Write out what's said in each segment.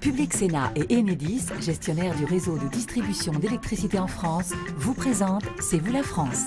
Public Sénat et Enedis, gestionnaires du réseau de distribution d'électricité en France, vous présentent C'est vous la France.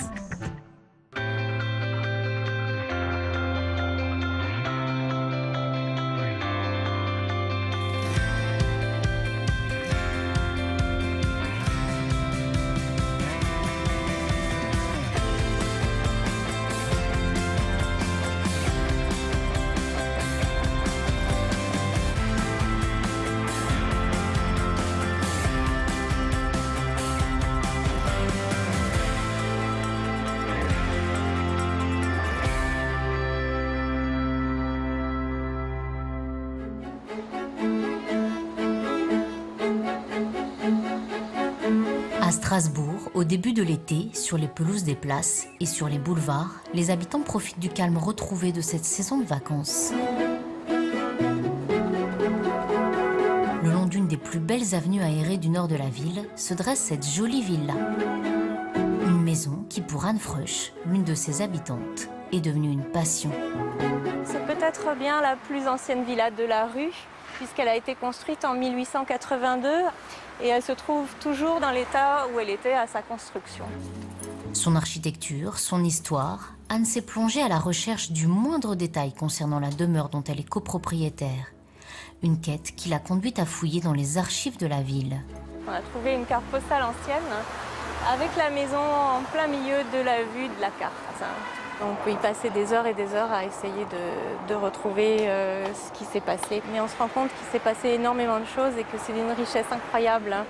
Début de l'été, sur les pelouses des places et sur les boulevards, les habitants profitent du calme retrouvé de cette saison de vacances. Le long d'une des plus belles avenues aérées du nord de la ville se dresse cette jolie villa. Une maison qui, pour Anne Freuch, l'une de ses habitantes, est devenue une passion. C'est peut-être bien la plus ancienne villa de la rue, puisqu'elle a été construite en 1882 et elle se trouve toujours dans l'état où elle était à sa construction. Son architecture, son histoire, Anne s'est plongée à la recherche du moindre détail concernant la demeure dont elle est copropriétaire. Une quête qui l'a conduite à fouiller dans les archives de la ville. On a trouvé une carte postale ancienne avec la maison en plein milieu de la vue de la carte. On peut y passer des heures et des heures à essayer de, de retrouver euh, ce qui s'est passé. Mais on se rend compte qu'il s'est passé énormément de choses et que c'est d'une richesse incroyable. hein.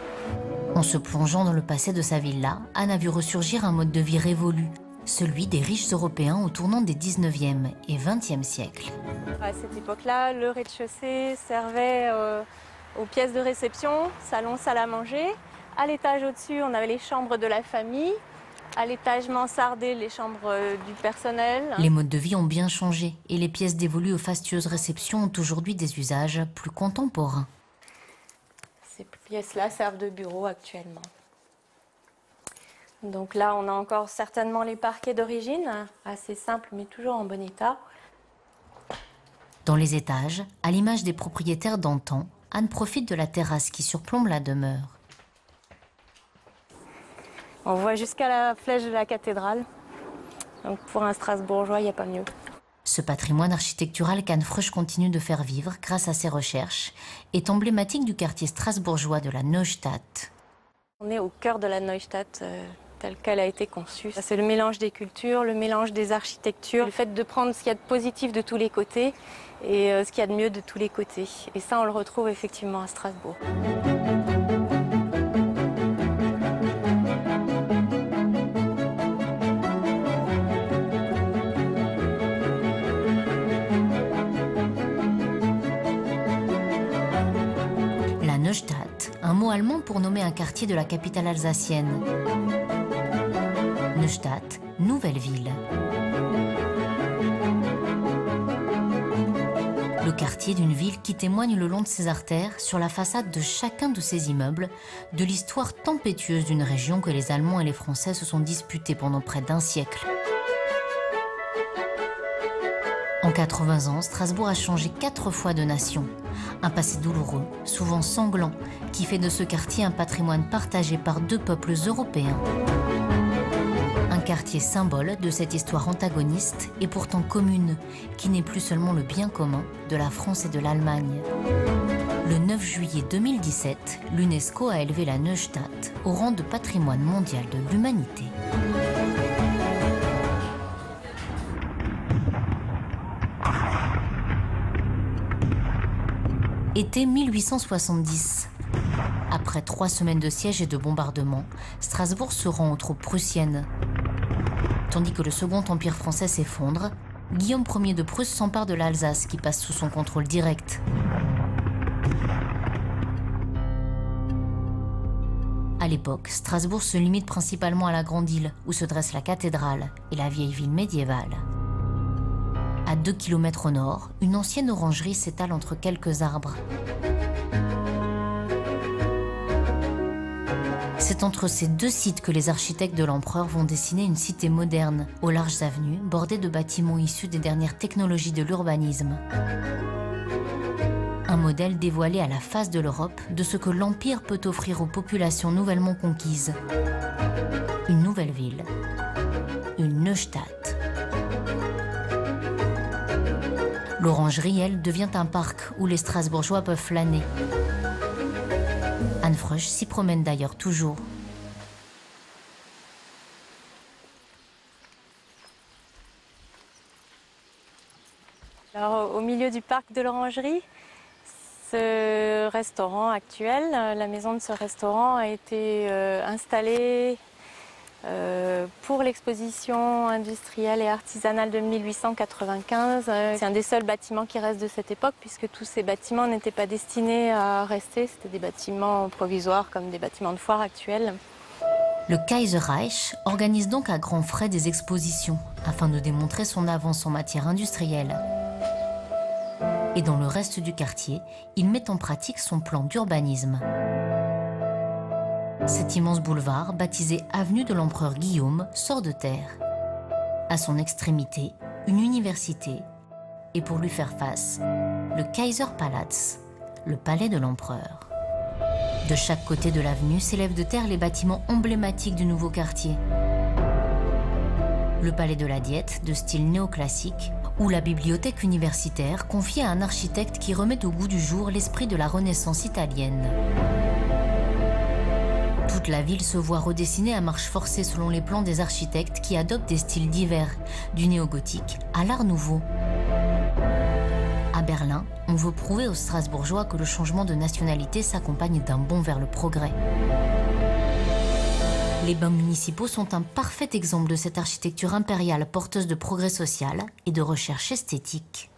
En se plongeant dans le passé de sa villa, Anne a vu ressurgir un mode de vie révolu, celui des riches Européens au tournant des 19e et 20e siècles. À cette époque-là, le rez-de-chaussée servait euh, aux pièces de réception, salon, salle à manger. À l'étage au-dessus, on avait les chambres de la famille. À l'étage mansardé, les chambres euh, du personnel. Les modes de vie ont bien changé et les pièces dévolues aux fastueuses réceptions ont aujourd'hui des usages plus contemporains. Ces pièces-là servent de bureau actuellement. Donc là, on a encore certainement les parquets d'origine, assez simples mais toujours en bon état. Dans les étages, à l'image des propriétaires d'antan, Anne profite de la terrasse qui surplombe la demeure. On voit jusqu'à la flèche de la cathédrale. Donc pour un Strasbourgeois, il n'y a pas mieux. Ce patrimoine architectural qu'Anne Freuch continue de faire vivre grâce à ses recherches est emblématique du quartier strasbourgeois de la Neustadt. On est au cœur de la Neustadt euh, telle qu'elle a été conçue. C'est le mélange des cultures, le mélange des architectures, le fait de prendre ce qu'il y a de positif de tous les côtés et euh, ce qu'il y a de mieux de tous les côtés. Et ça, on le retrouve effectivement à Strasbourg. Pour nommer un quartier de la capitale alsacienne. Neustadt, nouvelle ville. Le quartier d'une ville qui témoigne le long de ses artères, sur la façade de chacun de ses immeubles, de l'histoire tempétueuse d'une région que les Allemands et les Français se sont disputés pendant près d'un siècle. En 80 ans, Strasbourg a changé quatre fois de nation. Un passé douloureux, souvent sanglant, qui fait de ce quartier un patrimoine partagé par deux peuples européens. Un quartier symbole de cette histoire antagoniste et pourtant commune, qui n'est plus seulement le bien commun de la France et de l'Allemagne. Le 9 juillet 2017, l'UNESCO a élevé la Neustadt au rang de patrimoine mondial de l'humanité. Été 1870. Après trois semaines de siège et de bombardements, Strasbourg se rend aux troupes prussiennes. Tandis que le Second Empire français s'effondre, Guillaume Ier de Prusse s'empare de l'Alsace qui passe sous son contrôle direct. À l'époque, Strasbourg se limite principalement à la Grande Île, où se dresse la cathédrale et la vieille ville médiévale. À 2 km au nord, une ancienne orangerie s'étale entre quelques arbres. C'est entre ces deux sites que les architectes de l'empereur vont dessiner une cité moderne, aux larges avenues, bordées de bâtiments issus des dernières technologies de l'urbanisme. Un modèle dévoilé à la face de l'Europe de ce que l'Empire peut offrir aux populations nouvellement conquises. Une nouvelle ville, une Neustadt. L'orangerie, elle, devient un parc où les Strasbourgeois peuvent flâner. Anne Freuch s'y promène d'ailleurs toujours. Au milieu du parc de l'Orangerie, ce restaurant actuel, la maison de ce restaurant a été euh, installée euh, pour l'exposition industrielle et artisanale de 1895. Euh, c'est un des seuls bâtiments qui restent de cette époque puisque tous ces bâtiments n'étaient pas destinés à rester. C'était des bâtiments provisoires comme des bâtiments de foire actuels. Le Kaiserreich organise donc à grands frais des expositions afin de démontrer son avance en matière industrielle. Et dans le reste du quartier, il met en pratique son plan d'urbanisme. Cet immense boulevard, baptisé Avenue de l'Empereur Guillaume, sort de terre. À son extrémité, une université, et pour lui faire face, le Kaiserpalast, le palais de l'empereur. De chaque côté de l'avenue s'élèvent de terre les bâtiments emblématiques du nouveau quartier. Le palais de la Diète, de style néoclassique, ou la bibliothèque universitaire confiée à un architecte qui remet au goût du jour l'esprit de la Renaissance italienne. La ville se voit redessinée à marche forcée selon les plans des architectes qui adoptent des styles divers, du néo-gothique à l'art nouveau. À Berlin, on veut prouver aux Strasbourgeois que le changement de nationalité s'accompagne d'un bond vers le progrès. Les bains municipaux sont un parfait exemple de cette architecture impériale porteuse de progrès social et de recherche esthétique.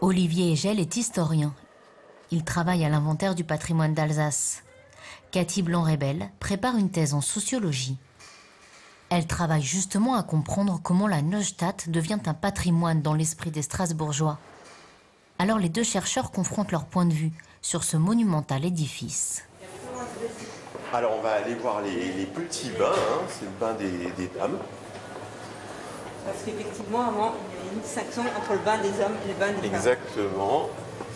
Olivier Egel est historien. Il travaille à l'inventaire du patrimoine d'Alsace. Cathy Blanc-Rebel prépare une thèse en sociologie. Elle travaille justement à comprendre comment la Neustadt devient un patrimoine dans l'esprit des Strasbourgeois. Alors les deux chercheurs confrontent leurs points de vue sur ce monumental édifice. Alors on va aller voir les, petits bains, hein. c'est le bain des dames. Parce qu'effectivement, avant, il y avait une distinction entre le bain des hommes et le bain des femmes. Exactement.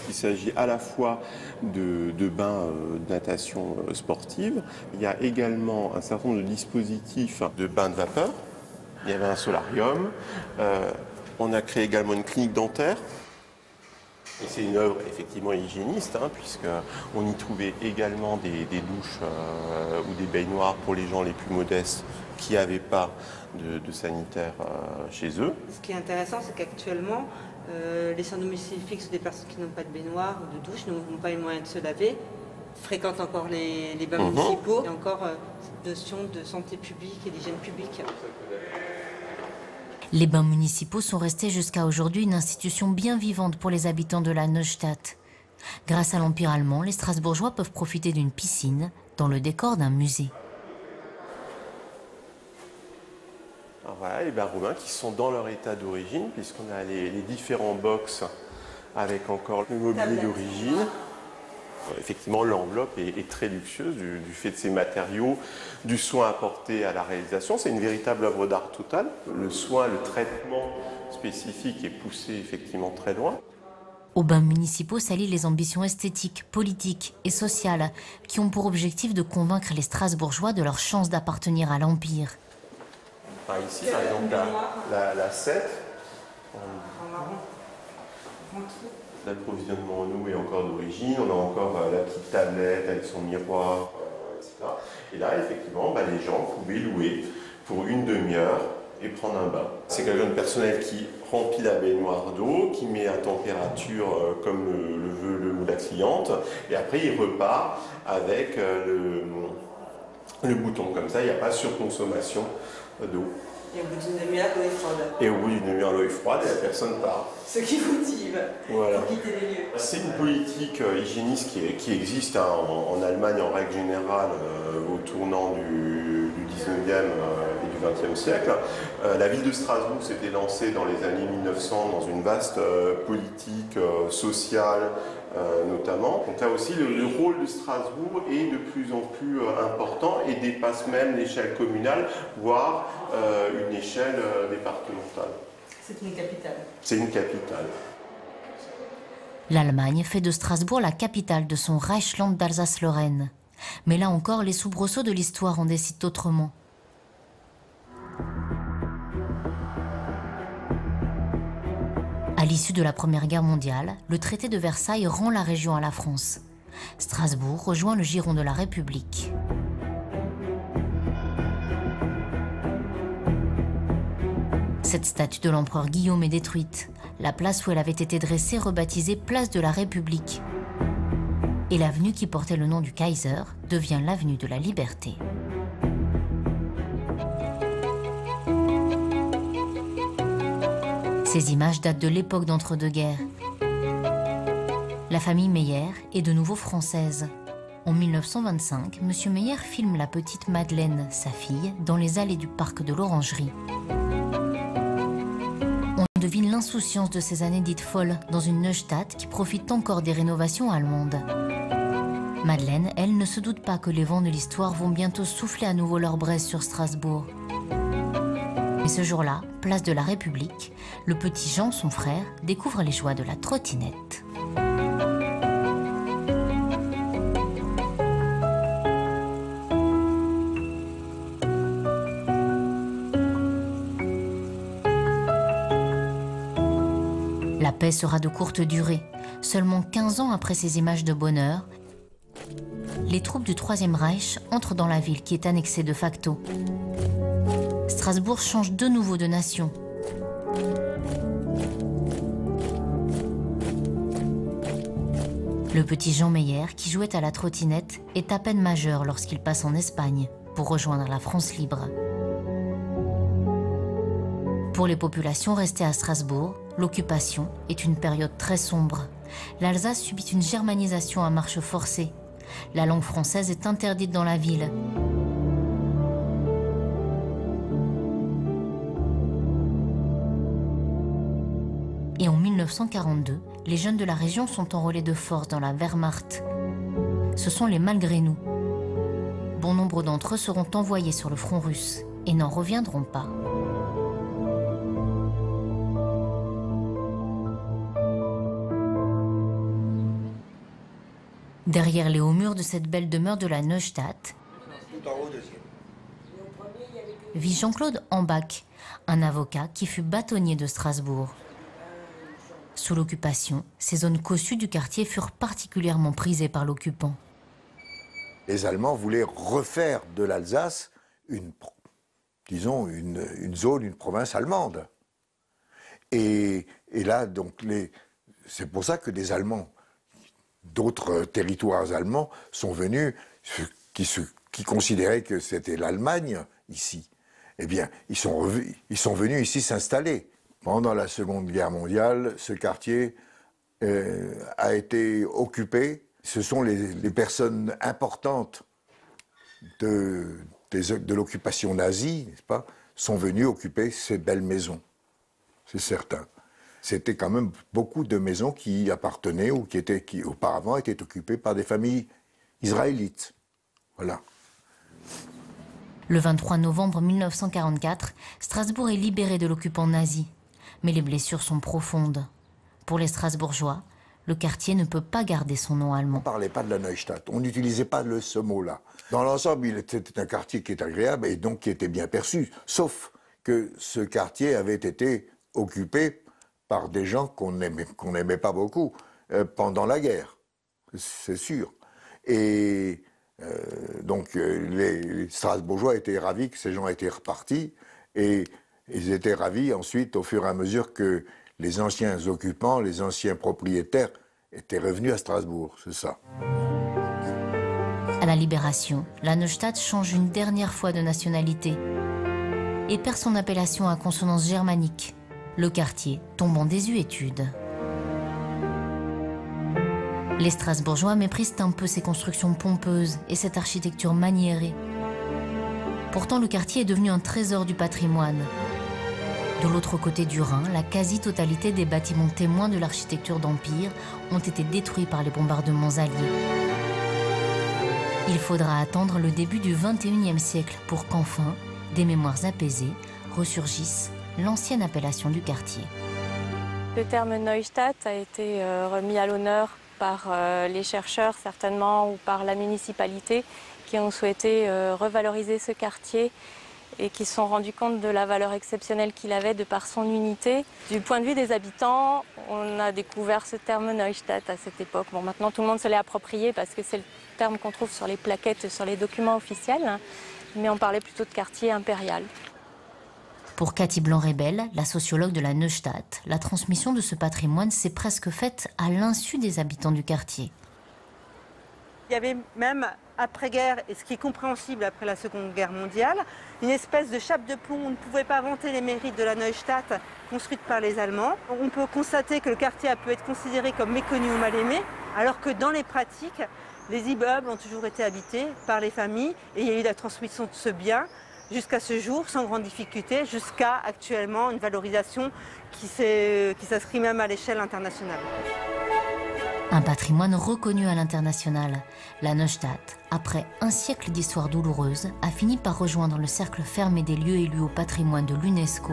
Il s'agit à la fois de, bains euh, de natation euh, sportive. Il y a également un certain nombre de dispositifs de bains de vapeur. Il y avait un solarium. Euh, on a créé également une clinique dentaire. Et c'est une œuvre effectivement hygiéniste, hein, puisqu'on y trouvait également des, douches ou des baignoires pour les gens les plus modestes qui n'avaient pas de, sanitaire euh, chez eux. Ce qui est intéressant, c'est qu'actuellement, euh, les sans domicile fixe des personnes qui n'ont pas de baignoire ou de douche n'ont pas les moyens de se laver, fréquentent encore les, bains mhm. municipaux. et encore euh, cette notion de santé publique et d'hygiène publique. Les bains municipaux sont restés jusqu'à aujourd'hui une institution bien vivante pour les habitants de la Neustadt. Grâce à l'Empire allemand, les Strasbourgeois peuvent profiter d'une piscine dans le décor d'un musée. Voilà, les bains romains qui sont dans leur état d'origine, puisqu'on a les, différents box avec encore le mobilier d'origine. Euh, effectivement, l'enveloppe est, très luxueuse du, fait de ses matériaux, du soin apporté à la réalisation. C'est une véritable œuvre d'art totale. Le soin, le traitement spécifique est poussé effectivement très loin. Aux bains municipaux s'allient les ambitions esthétiques, politiques et sociales qui ont pour objectif de convaincre les Strasbourgeois de leur chance d'appartenir à l'Empire ici, par exemple, la, la, 7, L'approvisionnement en eau est encore d'origine, on a encore euh, la petite tablette avec son miroir, euh, etc. Et là, effectivement, bah, les gens pouvaient louer pour une demi-heure et prendre un bain. C'est quelqu'un de personnel qui remplit la baignoire d'eau, qui met à température euh, comme le, veut le, la cliente, et après il repart avec le, le bouton. Comme ça, il n'y a pas de surconsommation d'eau. Et au bout d'une demi-heure, l'eau est froide. Et au bout d'une demi-heure, l'eau est froide et la personne part. Ce qui motive voilà. pour quitter les lieux. C'est une politique euh, hygiéniste qui, qui existe hein, en, Allemagne en règle générale euh, au tournant du, 19e euh, et du 20e siècle. la ville de Strasbourg s'était lancée dans les années 1900 dans une vaste politique sociale, euh, notamment. Donc là aussi, le, rôle de Strasbourg est de plus en plus euh, important et dépasse même l'échelle communale, voire euh, une échelle départementale. C'est une capitale. C'est une capitale. L'Allemagne fait de Strasbourg la capitale de son Reichsland d'Alsace-Lorraine. Mais là encore, les soubresauts de l'histoire en décident autrement. À l'issue de la Première Guerre mondiale, le traité de Versailles rend la région à la France. Strasbourg rejoint le giron de la République. Cette statue de l'empereur Guillaume est détruite. La place où elle avait été dressée rebaptisée Place de la République. Et l'avenue qui portait le nom du Kaiser devient l'avenue de la Liberté. Ces images datent de l'époque d'entre-deux-guerres. La famille Meyer est de nouveau française. En 1925, M. Meyer filme la petite Madeleine, sa fille, dans les allées du parc de l'Orangerie. On devine l'insouciance de ces années dites folles dans une Neustadt qui profite encore des rénovations allemandes. Madeleine, elle, ne se doute pas que les vents de l'histoire vont bientôt souffler à nouveau leur braise sur Strasbourg. Ce jour-là, place de la République, le petit Jean, son frère, découvre les joies de la trottinette. La paix sera de courte durée. Seulement 15 ans après ces images de bonheur, les troupes du Troisième Reich entrent dans la ville qui est annexée de facto. Strasbourg change de nouveau de nation. Le petit Jean Meyer, qui jouait à la trottinette, est à peine majeur lorsqu'il passe en Espagne pour rejoindre la France libre. Pour les populations restées à Strasbourg, l'occupation est une période très sombre. L'Alsace subit une germanisation à marche forcée. La langue française est interdite dans la ville. 1942, les jeunes de la région sont enrôlés de force dans la Wehrmacht. Ce sont les malgré nous. Bon nombre d'entre eux seront envoyés sur le front russe et n'en reviendront pas. Derrière les hauts murs de cette belle demeure de la Neustadt, vit Jean-Claude Ambach, un avocat qui fut bâtonnier de Strasbourg. Sous l'occupation, ces zones cossues du quartier furent particulièrement prisées par l'occupant. Les Allemands voulaient refaire de l'Alsace une, zone, une province allemande. Et, là, donc, c'est pour ça que des Allemands d'autres territoires allemands sont venus, qui, considéraient que c'était l'Allemagne ici. Eh bien, ils sont venus ici s'installer. Pendant la Seconde Guerre mondiale, ce quartier euh, a été occupé. Ce sont les, personnes importantes de l'occupation nazie, n'est-ce pas, sont venues occuper ces belles maisons. C'est certain c'était quand même beaucoup de maisons qui appartenaient ou qui étaient, qui auparavant étaient occupées par des familles israélites. Voilà. Le 23 novembre 1944, Strasbourg est libéré de l'occupant nazi. Mais les blessures sont profondes. Pour les Strasbourgeois, le quartier ne peut pas garder son nom allemand. On ne parlait pas de la Neustadt, on n'utilisait pas ce mot-là. Dans l'ensemble, c'était un quartier qui est agréable et donc qui était bien perçu, sauf que ce quartier avait été occupé par des gens qu'on n'aimait, qu'on n'aimait pas beaucoup euh, pendant la guerre, c'est sûr. Et euh, donc euh, les Strasbourgeois étaient ravis que ces gens étaient repartis et ils étaient ravis ensuite au fur et à mesure que les anciens occupants, les anciens propriétaires étaient revenus à Strasbourg, c'est ça. À la Libération, la Neustadt change une dernière fois de nationalité et perd son appellation à consonance germanique. Le quartier tombe en désuétude. Les Strasbourgeois méprisent un peu ces constructions pompeuses et cette architecture maniérée. Pourtant, le quartier est devenu un trésor du patrimoine. De l'autre côté du Rhin, la quasi-totalité des bâtiments témoins de l'architecture d'Empire ont été détruits par les bombardements alliés. Il faudra attendre le début du XXIe siècle pour qu'enfin, des mémoires apaisées ressurgissent l'ancienne appellation du quartier. Le terme Neustadt a été euh, remis à l'honneur par euh, les chercheurs certainement ou par la municipalité qui ont souhaité euh, revaloriser ce quartier et qui se sont rendus compte de la valeur exceptionnelle qu'il avait de par son unité. Du point de vue des habitants, on a découvert ce terme Neustadt à cette époque. Bon, maintenant tout le monde se l'est approprié parce que c'est le terme qu'on trouve sur les plaquettes, sur les documents officiels, hein. mais on parlait plutôt de quartier impérial. Pour Cathy Blanc-Rébel, la sociologue de la Neustadt, la transmission de ce patrimoine s'est presque faite à l'insu des habitants du quartier. Il y avait même après-guerre, et ce qui est compréhensible après la Seconde Guerre mondiale, une espèce de chape de plomb. On ne pouvait pas vanter les mérites de la Neustadt construite par les Allemands. On peut constater que le quartier a pu être considéré comme méconnu ou mal aimé, alors que dans les pratiques, les immeubles ont toujours été habités par les familles et il y a eu la transmission de ce bien jusqu'à ce jour sans grande difficulté, jusqu'à actuellement une valorisation qui s'inscrit même à l'échelle internationale. Un patrimoine reconnu à l'international, la Neustadt, après un siècle d'histoire douloureuse, a fini par rejoindre le cercle fermé des lieux élus au patrimoine de l'UNESCO.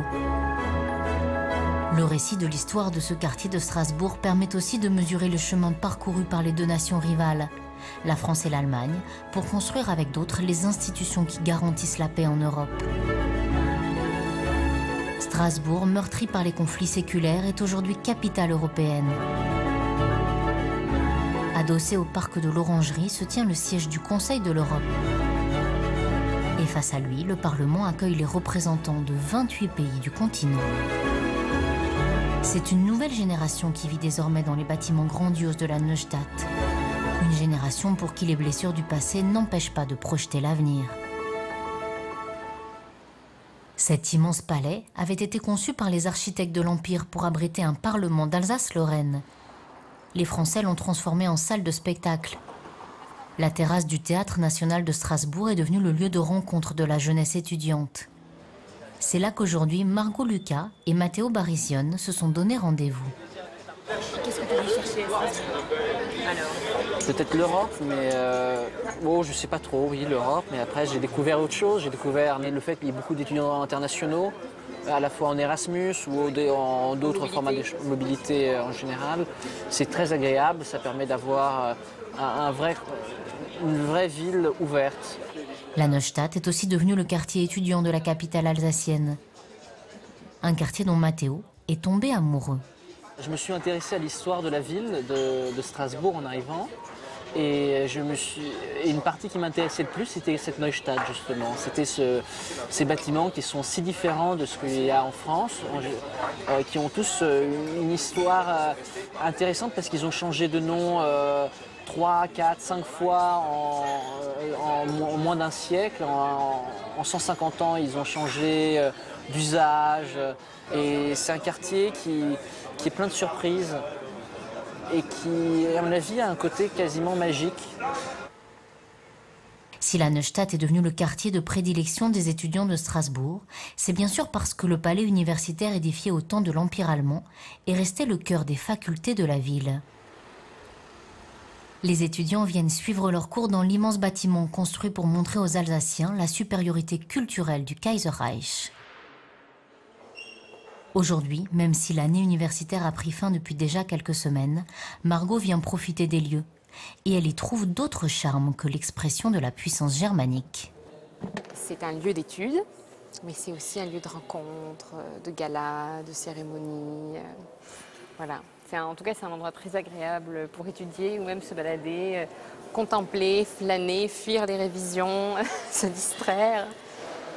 Le récit de l'histoire de ce quartier de Strasbourg permet aussi de mesurer le chemin parcouru par les deux nations rivales, la France et l'Allemagne, pour construire avec d'autres les institutions qui garantissent la paix en Europe. Strasbourg, meurtri par les conflits séculaires, est aujourd'hui capitale européenne. Adossé au parc de l'Orangerie se tient le siège du Conseil de l'Europe. Et face à lui, le Parlement accueille les représentants de 28 pays du continent. C'est une nouvelle génération qui vit désormais dans les bâtiments grandioses de la Neustadt. Une génération pour qui les blessures du passé n'empêchent pas de projeter l'avenir. Cet immense palais avait été conçu par les architectes de l'Empire pour abriter un parlement d'Alsace-Lorraine. Les Français l'ont transformé en salle de spectacle. La terrasse du Théâtre national de Strasbourg est devenue le lieu de rencontre de la jeunesse étudiante. C'est là qu'aujourd'hui Margot Lucas et Matteo Barisione se sont donné rendez-vous. Qu'est-ce que tu veux chercher Alors Peut-être l'Europe, mais euh, oh, je sais pas trop, oui, l'Europe. Mais après, j'ai découvert autre chose. J'ai découvert le fait qu'il y ait beaucoup d'étudiants internationaux, à la fois en Erasmus ou en d'autres formats de mobilité euh, en général. C'est très agréable, ça permet d'avoir euh, un vrai, une vraie ville ouverte. La Neustadt est aussi devenue le quartier étudiant de la capitale alsacienne. Un quartier dont Matteo est tombé amoureux. Je me suis intéressé à l'histoire de la ville de, Strasbourg en arrivant. Et, une partie qui m'intéressait le plus, c'était cette Neustadt, justement. C'était ces bâtiments qui sont si différents de ce qu'il y a en France, euh, qui ont tous euh, une histoire euh, intéressante parce qu'ils ont changé de nom 3, 4, 5 fois en, moins d'un siècle. En, en, 150 ans, ils ont changé d'usage. Et c'est un quartier qui est plein de surprises et qui, à mon avis, a un côté quasiment magique. Si la Neustadt est devenue le quartier de prédilection des étudiants de Strasbourg, c'est bien sûr parce que le palais universitaire édifié au temps de l'Empire allemand est resté le cœur des facultés de la ville. Les étudiants viennent suivre leurs cours dans l'immense bâtiment construit pour montrer aux Alsaciens la supériorité culturelle du Kaiserreich. Aujourd'hui, même si l'année universitaire a pris fin depuis déjà quelques semaines, Margot vient profiter des lieux. Et elle y trouve d'autres charmes que l'expression de la puissance germanique. C'est un lieu d'étude, mais c'est aussi un lieu de rencontre, de gala, de cérémonie. Euh, voilà. En tout cas, c'est un endroit très agréable pour étudier ou même se balader, euh, contempler, flâner, fuir les révisions, se distraire.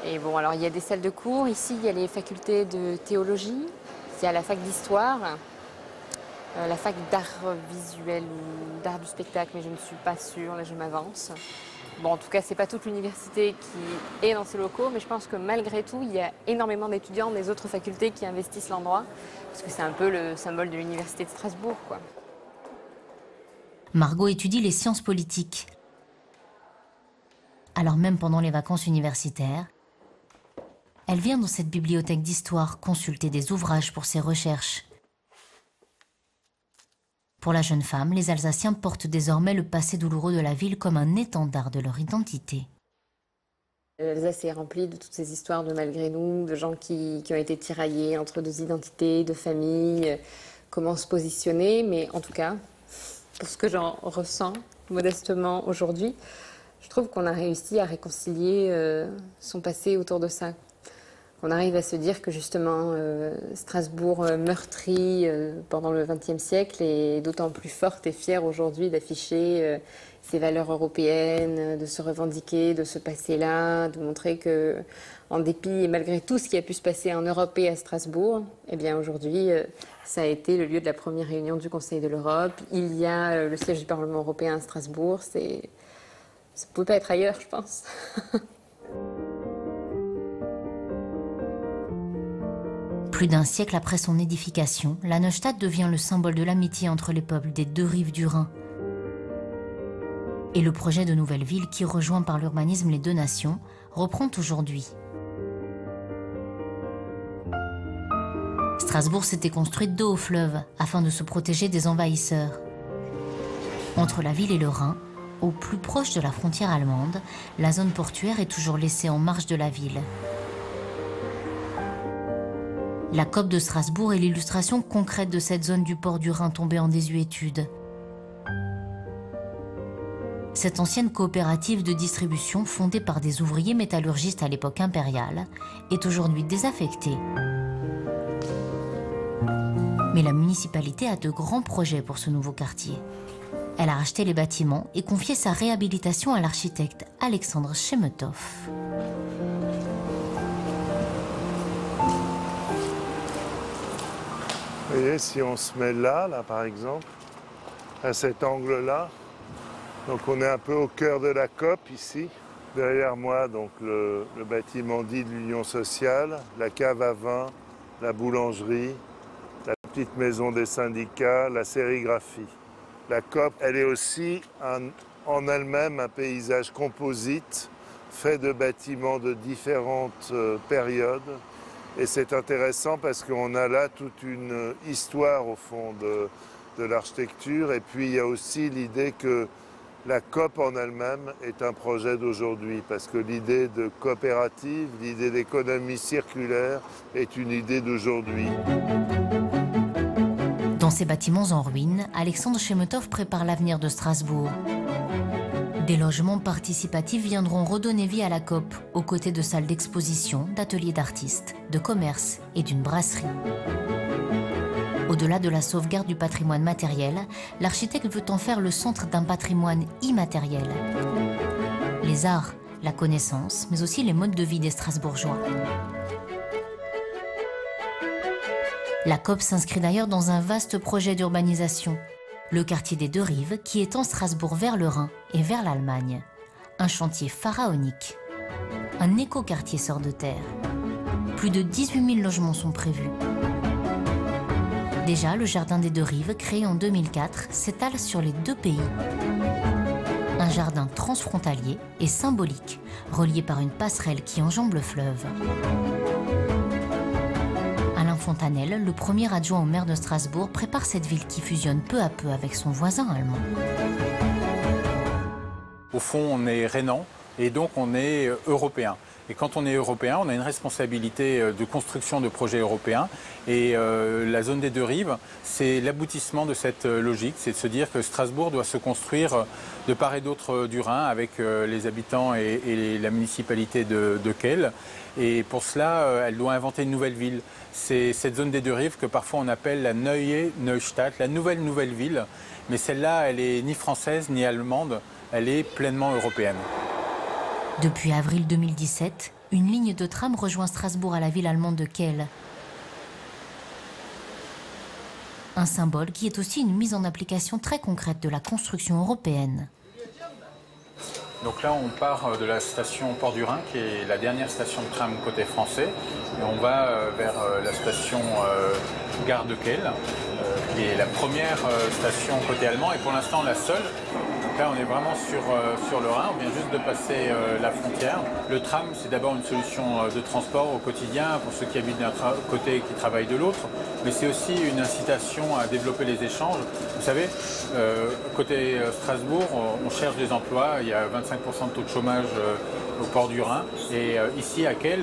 Et bon, alors il y a des salles de cours. Ici, il y a les facultés de théologie, il y a la fac d'histoire, euh, la fac d'art visuel ou d'art du spectacle, mais je ne suis pas sûre, là je m'avance. Bon, en tout cas, c'est pas toute l'université qui est dans ces locaux, mais je pense que malgré tout, il y a énormément d'étudiants des autres facultés qui investissent l'endroit, parce que c'est un peu le symbole de l'université de Strasbourg, quoi. Margot étudie les sciences politiques. Alors même pendant les vacances universitaires, elle vient dans cette bibliothèque d'histoire consulter des ouvrages pour ses recherches. Pour la jeune femme, les Alsaciens portent désormais le passé douloureux de la ville comme un étendard de leur identité. L'Alsace est remplie de toutes ces histoires de malgré nous, de gens qui, qui ont été tiraillés entre deux identités, de familles, comment se positionner. Mais en tout cas, pour ce que j'en ressens modestement aujourd'hui, je trouve qu'on a réussi à réconcilier euh, son passé autour de ça. On arrive à se dire que justement euh, Strasbourg euh, meurtri pendant le XXe siècle est d'autant plus forte et fière aujourd'hui d'afficher ses valeurs européennes, de se revendiquer de ce passé-là, de montrer que, en dépit et malgré tout ce qui a pu se passer en Europe et à Strasbourg, eh bien aujourd'hui, ça a été le lieu de la première réunion du Conseil de l'Europe. Il y a le siège du Parlement européen à Strasbourg. C'est ça ne pouvait pas être ailleurs, je pense. Plus d'un siècle après son édification, la Neustadt devient le symbole de l'amitié entre les peuples des deux rives du Rhin. Et le projet de nouvelle ville qui rejoint par l'urbanisme les deux nations reprend aujourd'hui. Strasbourg s'était construite dos au fleuve afin de se protéger des envahisseurs. Entre la ville et le Rhin, au plus proche de la frontière allemande, la zone portuaire est toujours laissée en marge de la ville. La COP de Strasbourg est l'illustration concrète de cette zone du port du Rhin tombée en désuétude. Cette ancienne coopérative de distribution, fondée par des ouvriers métallurgistes à l'époque impériale, est aujourd'hui désaffectée. Mais la municipalité a de grands projets pour ce nouveau quartier. Elle a racheté les bâtiments et confié sa réhabilitation à l'architecte Alexandre Chemetov. Vous voyez, si on se met là, là par exemple, à cet angle-là, donc on est un peu au cœur de la COP ici. Derrière moi, donc le, bâtiment dit de l'Union sociale, la cave à vin, la boulangerie, la petite maison des syndicats, la sérigraphie. La COP, elle est aussi en elle-même un paysage composite fait de bâtiments de différentes euh, périodes. Et c'est intéressant parce qu'on a là toute une histoire au fond de, de l'architecture. Et puis il y a aussi l'idée que la COP en elle-même est un projet d'aujourd'hui, parce que l'idée de coopérative, l'idée d'économie circulaire est une idée d'aujourd'hui. Dans ces bâtiments en ruine, Alexandre Chemetov prépare l'avenir de Strasbourg. Des logements participatifs viendront redonner vie à la COP, aux côtés de salles d'exposition, d'ateliers d'artistes, de commerce et d'une brasserie. Au-delà de la sauvegarde du patrimoine matériel, l'architecte veut en faire le centre d'un patrimoine immatériel. Les arts, la connaissance, mais aussi les modes de vie des Strasbourgeois. La COP s'inscrit d'ailleurs dans un vaste projet d'urbanisation, le quartier des Deux Rives qui étend Strasbourg vers le Rhin et vers l'Allemagne. Un chantier pharaonique. Un éco-quartier sort de terre. Plus de 18 000 logements sont prévus. Déjà, le jardin des Deux Rives, créé en 2004, s'étale sur les deux pays. Un jardin transfrontalier et symbolique, relié par une passerelle qui enjambe le fleuve. Fontanelle, le premier adjoint au maire de Strasbourg, prépare cette ville qui fusionne peu à peu avec son voisin allemand. Au fond, on est rénan et donc on est européen. Et quand on est européen, on a une responsabilité euh, de construction de projets européens. Et euh, la zone des deux rives, c'est l'aboutissement de cette logique. C'est de se dire que Strasbourg doit se construire de part et d'autre du Rhin avec les habitants et, la municipalité de, de Kehl. Et pour cela, elle doit inventer une nouvelle ville c'est cette zone des deux rives que parfois on appelle la Neue Neustadt, la nouvelle nouvelle ville. Mais celle-là, elle est ni française ni allemande, elle est pleinement européenne. Depuis avril 2017, une ligne de tram rejoint Strasbourg à la ville allemande de Kehl. Un symbole qui est aussi une mise en application très concrète de la construction européenne. Donc là, on part euh, de la station Port du Rhin, qui est la dernière station de tram côté français, et on va euh, vers euh, la station gare de Kehl, qui est la première station côté allemand et pour l'instant la seule Là, on est vraiment sur, euh, sur le Rhin, on vient juste de passer euh, la frontière. Le tram, c'est d'abord une solution euh, de transport au quotidien pour ceux qui habitent d'un côté et qui travaillent de l'autre, mais c'est aussi une incitation à développer les échanges. Vous savez, côté Strasbourg, on, cherche des emplois, il y a 25% de taux de chômage au port du Rhin, et ici à Quel,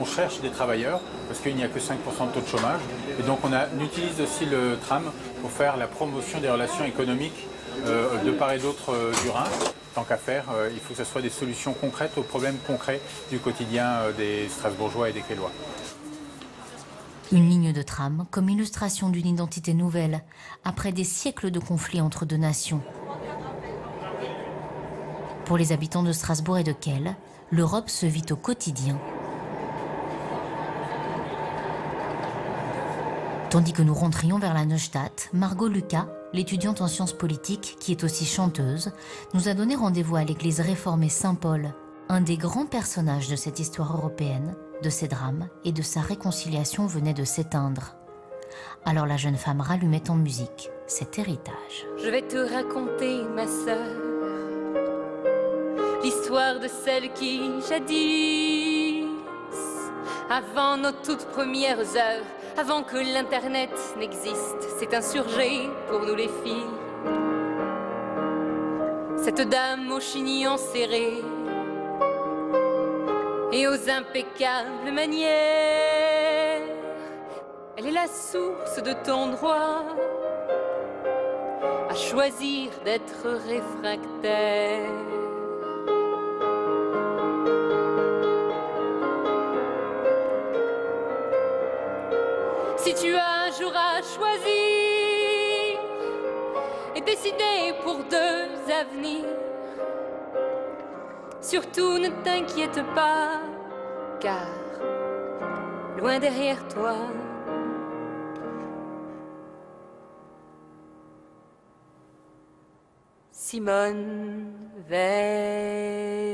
on cherche des travailleurs parce qu'il n'y a que 5% de taux de chômage. Et donc on, on utilise aussi le tram pour faire la promotion des relations économiques euh, de part et d'autre euh, du Rhin. Tant qu'à faire, euh, il faut que ce soit des solutions concrètes aux problèmes concrets du quotidien des Strasbourgeois et des Quélois. Une ligne de tram comme illustration d'une identité nouvelle, après des siècles de conflits entre deux nations. Pour les habitants de Strasbourg et de Kehl, l'Europe se vit au quotidien. Tandis que nous rentrions vers la Neustadt, Margot Lucas l'étudiante en sciences politiques, qui est aussi chanteuse, nous a donné rendez-vous à l'église réformée Saint-Paul, un des grands personnages de cette histoire européenne, de ses drames et de sa réconciliation venait de s'éteindre. Alors la jeune femme rallumait en musique cet héritage. Je vais te raconter, ma sœur, l'histoire de celle qui, jadis, avant nos toutes premières heures, avant que l'Internet n'existe, s'est insurgé pour nous les filles. Cette dame aux chignons serrés et aux impeccables manières, elle est la source de ton droit à choisir d'être réfractaire. Si tu as un jour à choisir et décider pour deux avenirs, surtout ne t'inquiète pas, car loin derrière toi, Simone Veil.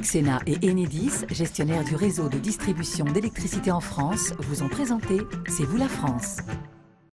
Public Sénat et Enedis, gestionnaires du réseau de distribution d'électricité en France, vous ont présenté C'est vous la France.